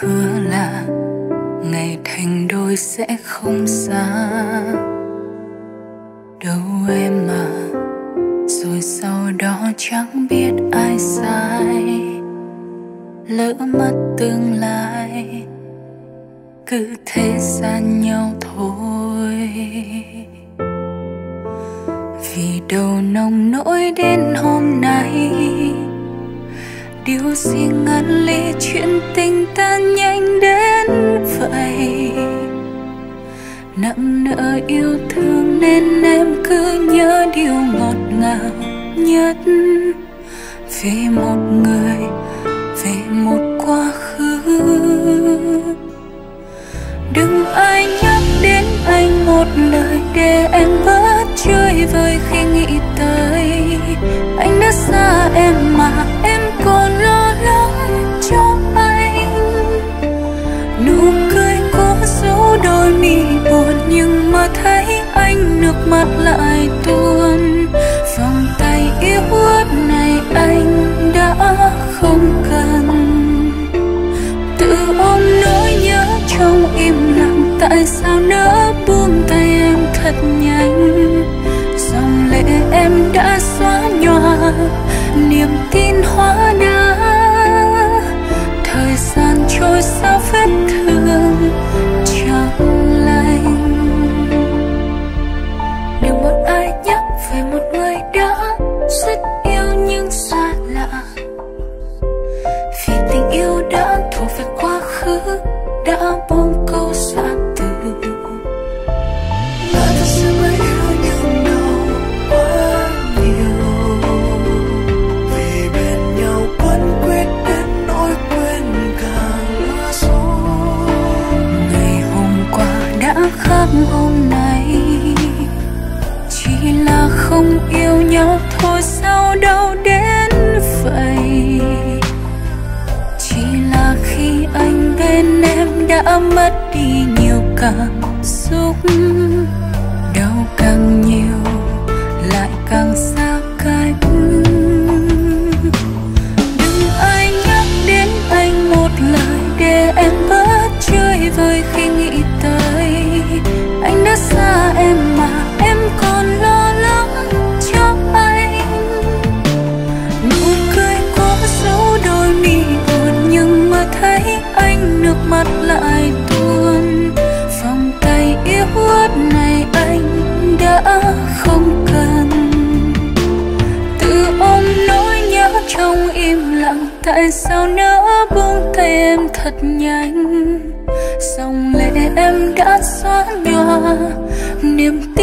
hứa là ngày thành đôi sẽ không xa. Đâu em mà, rồi sau đó chẳng biết ai sai. Lỡ mất tương lai, cứ thế xa nhau thôi. Vì đầu nồng nỗi đến hôm nay? Điều gì ngăn ly chuyện tình tan nhanh đến vậy? Nặng nợ yêu thương nên em cứ nhớ điều ngọt ngào nhất. Về một người, về một quá khứ. Đừng ai nhắc đến anh một lời để em bớt chơi vơi khi nghĩ tới. Mắt lại tuôn. Vòng tay yếu ớt này anh đã không cần. Tự ôm nỗi nhớ trong im lặng, tại sao nỡ buông tay em thật nhanh? Dòng lệ em đã xóa nhòa, niềm tin hóa đá hôm nay. Chỉ là không yêu nhau thôi, sao đau đến vậy? Chỉ là khi anh bên em đã mất đi nhiều cảm xúc. Mắt lại tuôn. Vòng tay yếu ớt này anh đã không cần. Tự ôm nỗi nhớ trong im lặng, tại sao nỡ buông tay em thật nhanh? Dòng lệ em đã xóa nhòa, niềm